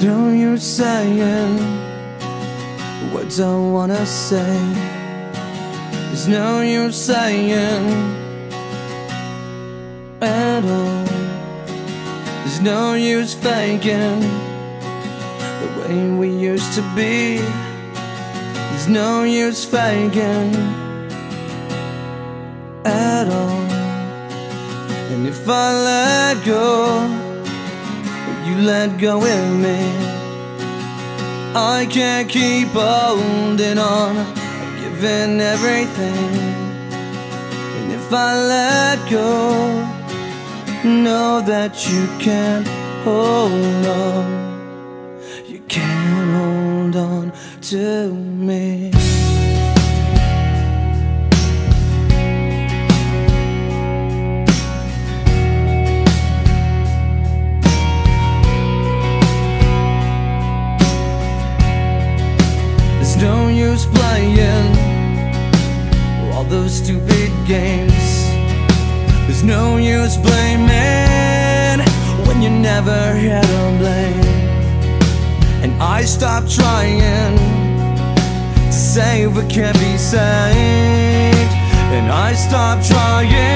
No use saying words I wanna say. There's no use saying at all. There's no use faking the way we used to be. There's no use faking at all. And if I let go, you let go of me? I can't keep holding on, I've given everything. And if I let go, know that you can't hold on. You can't hold on to me. Never had to blame. And I stopped trying to save what can't be saved. And I stopped trying